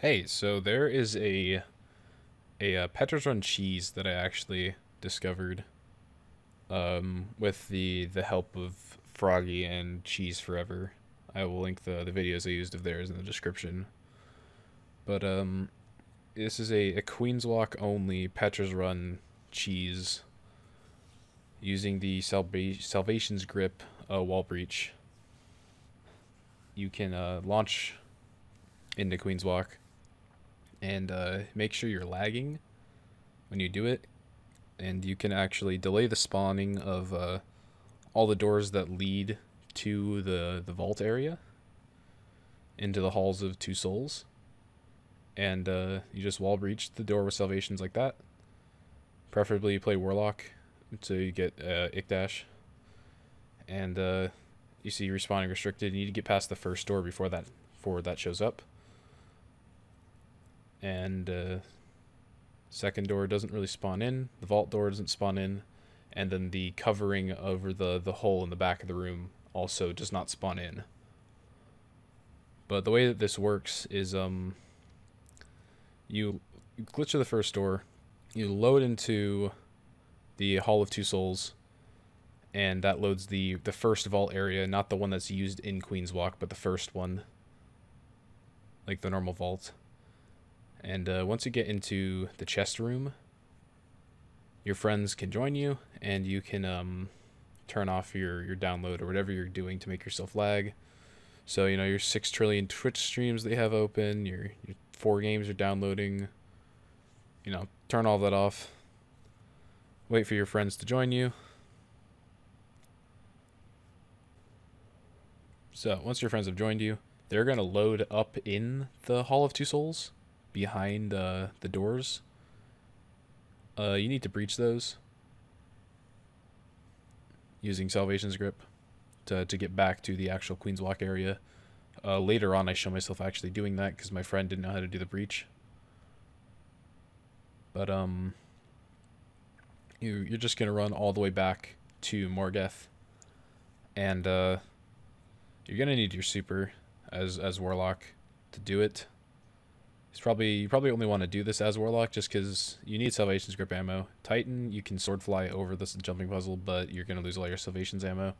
Hey, so there is a a uh, Petra's Run cheese that I actually discovered um, with the the help of Froggy and Cheese Forever. I will link the the videos I used of theirs in the description. But um, this is a, a Queens Walk only Petra's Run cheese using the Salva- Salvation's Grip uh, wall breach. You can uh, launch into Queens Walk and uh, make sure you're lagging when you do it. And you can actually delay the spawning of uh, all the doors that lead to the, the vault area into the halls of two souls. And uh, you just wall breach the door with salvations like that. Preferably you play Warlock so you get uh, Ikdash. And uh, you see respawning restricted. You need to get past the first door before that before that shows up and uh, second door doesn't really spawn in. The vault door doesn't spawn in, and then the covering over the the hole in the back of the room also does not spawn in. But the way that this works is um you, glitch the first door, you load into the Hall of Two Souls, and that loads the the first vault area, not the one that's used in Queen's Walk, but the first one, like the normal vault. And uh, once you get into the chest room, your friends can join you, and you can um, turn off your, your download or whatever you're doing to make yourself lag. So, you know, your 6 trillion Twitch streams they have open, your, your four games you're downloading, you know, turn all that off. Wait for your friends to join you. So, once your friends have joined you, they're going to load up in the Hall of Two Souls behind uh, the doors. Uh, you need to breach those using Salvation's Grip to, to get back to the actual Queen's Walk area. Uh, later on, I show myself actually doing that because my friend didn't know how to do the breach. But um, you you're just gonna run all the way back to Morgeth, and uh, you're gonna need your super as as Warlock to do it. It's probably you probably only want to do this as Warlock just because you need Salvation's Grip ammo. Titan, you can sword fly over this jumping puzzle, but you're gonna lose all your Salvation's ammo.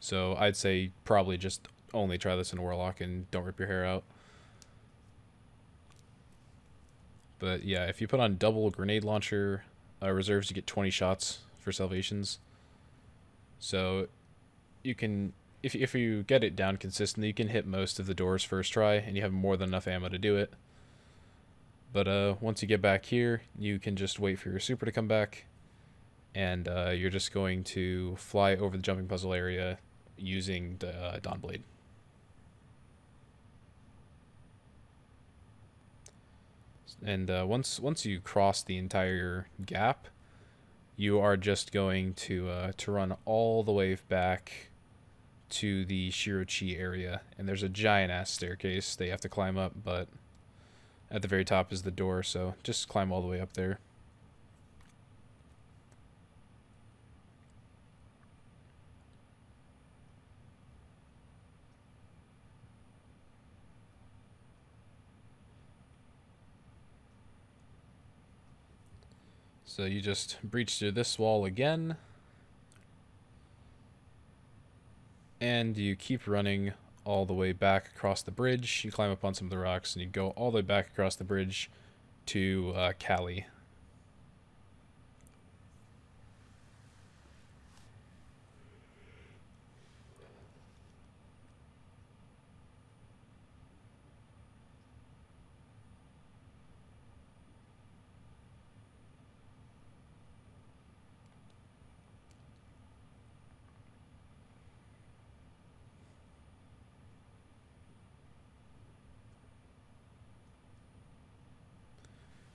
So I'd say probably just only try this in Warlock and don't rip your hair out. But yeah, if you put on double grenade launcher uh, reserves, you get 20 shots for Salvations. So you can, if, if you get it down consistently, you can hit most of the doors first try, and you have more than enough ammo to do it. But uh, once you get back here, you can just wait for your super to come back, and uh, you're just going to fly over the jumping puzzle area using the uh, Dawnblade. And uh, once once you cross the entire gap, you are just going to uh, to run all the way back to the Shuro Chi area, and there's a giant ass staircase they have to climb up, but at the very top is the door, so just climb all the way up there. So you just breach through this wall again. And you keep running all the way back across the bridge. You climb up on some of the rocks and you go all the way back across the bridge to uh, Kalli.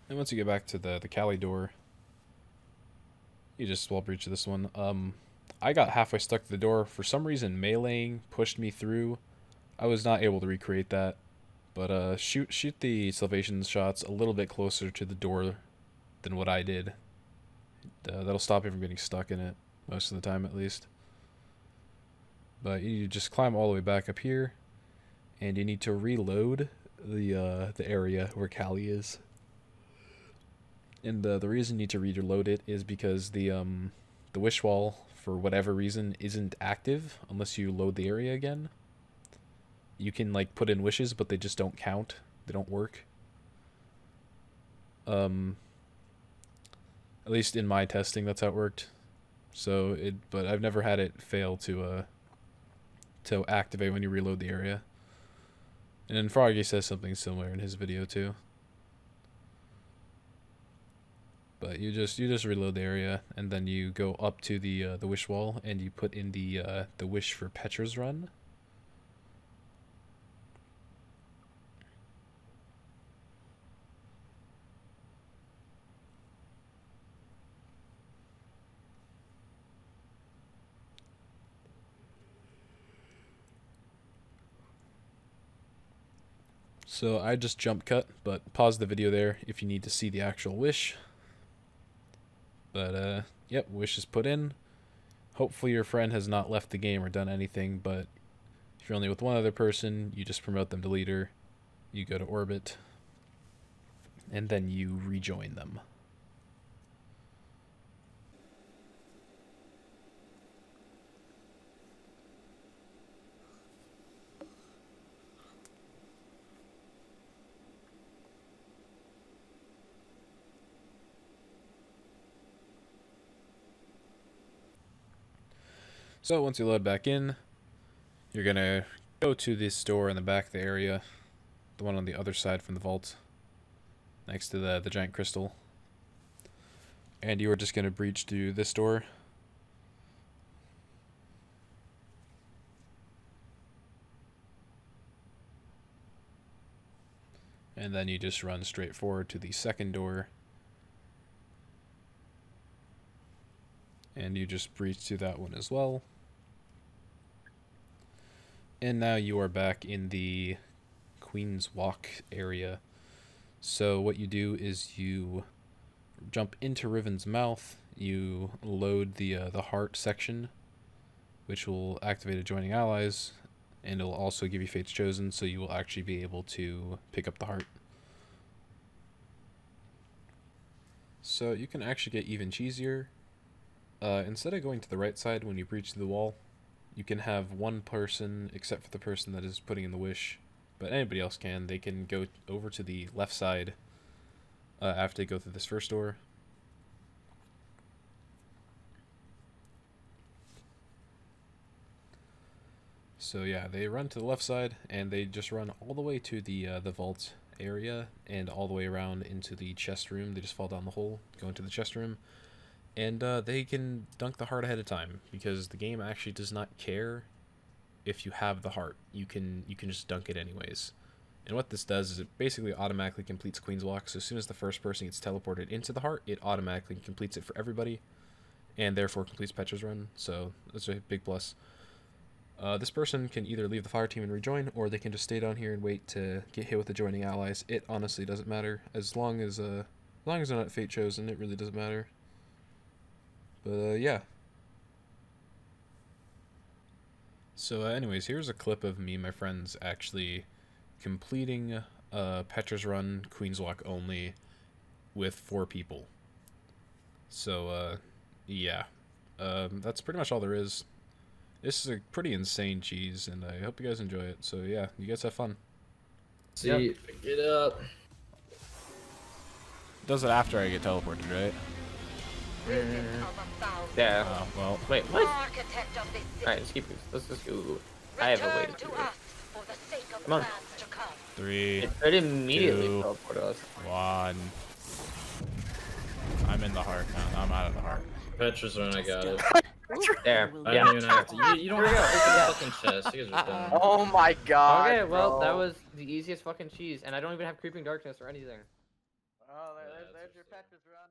And once you get back to the, the Kalli door, you just wall breach this one. Um, I got halfway stuck to the door. For some reason, meleeing pushed me through. I was not able to recreate that. But uh, shoot shoot the salvation shots a little bit closer to the door than what I did. Uh, that'll stop you from getting stuck in it, most of the time at least. But you just climb all the way back up here, and you need to reload the uh, the area where Kalli is. And uh, the reason you need to reload it is because the um the wish wall for whatever reason isn't active unless you load the area again. You can like put in wishes, but they just don't count. They don't work. Um. At least in my testing, that's how it worked. So it, but I've never had it fail to uh to activate when you reload the area. And then Froggy says something similar in his video too. But you just you just reload the area and then you go up to the uh, the wish wall and you put in the uh, the wish for Petra's run. So I just jump cut, but pause the video there if you need to see the actual wish. But uh, yep, wish is put in. Hopefully your friend has not left the game or done anything, but if you're only with one other person, you just promote them to leader. You go to orbit, and then you rejoin them. So once you load back in, you're gonna go to this door in the back of the area, the one on the other side from the vault, next to the the giant crystal. And you are just gonna breach through this door. And then you just run straight forward to the second door. And you just breach to that one as well. And now you are back in the Queen's Walk area. So what you do is you jump into Riven's mouth, you load the uh, the heart section, which will activate adjoining allies, and it'll also give you Fates Chosen, so you will actually be able to pick up the heart. So you can actually get even cheesier. Uh, instead of going to the right side when you breach the wall, you can have one person, except for the person that is putting in the wish, but anybody else can. They can go over to the left side uh, after they go through this first door. So yeah, they run to the left side and they just run all the way to the uh, the vault area and all the way around into the chest room. They just fall down the hole, go into the chest room, and uh, they can dunk the heart ahead of time because the game actually does not care if you have the heart. You can you can just dunk it anyways. And what this does is it basically automatically completes Queen's Walk. So as soon as the first person gets teleported into the heart, it automatically completes it for everybody, and therefore completes Petra's run. So that's a big plus. Uh, this person can either leave the fire team and rejoin, or they can just stay down here and wait to get hit with the joining allies. It honestly doesn't matter as long as uh, as long as they're not fate chosen. It really doesn't matter. But uh, yeah. So, uh, anyways, here's a clip of me and my friends actually completing uh, Petra's Run Queen's Walk only with four people. So, uh, yeah. Um, that's pretty much all there is. This is a pretty insane cheese, and I hope you guys enjoy it. So, yeah, you guys have fun. See, yep. get up. Does it after I get teleported, right? Yeah. Oh, well. Wait, what? Alright, let's keep this. Let's just go. I have a way to do it. Come on. Three. It, it immediately two, teleport us. One. I'm in the heart now. I'm out of the heart. Petra's run, I got it. there. I yeah. don't even have to. You, you don't have to open the fucking chest. You guys are uh-uh. done. Oh my god. Okay, well, bro. that was the easiest fucking cheese, and I don't even have creeping darkness or anything. Oh, there, there's, there's your Petra's run.